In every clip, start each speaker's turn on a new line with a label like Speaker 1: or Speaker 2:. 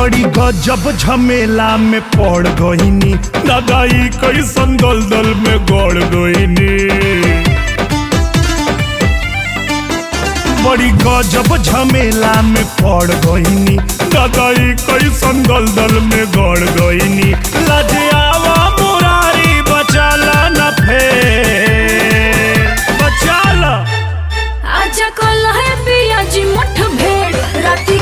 Speaker 1: बड़ी गजब झमेला में पड़ गईनी। दादाई कैसन दलदल में गड़ गईनी। बड़ी गजब झमेला में पड़ गईनी। दादाई कैसन दलदल में गड़ गईनी।
Speaker 2: जी भेड़, राती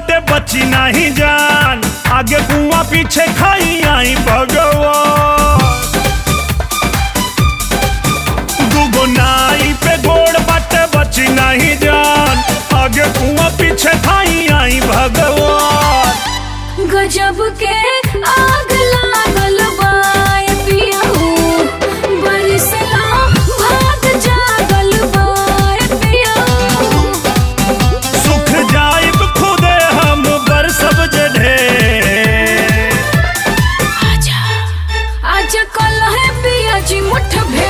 Speaker 1: बाटे बची नहीं जान। आगे कुआँ पीछे खाई आई नाई पे गोड़ बाटे बची नहीं जान। आगे कुआ पीछे खाई आई भगवान।
Speaker 2: गजब के आग लागल मुठ भेड़ राती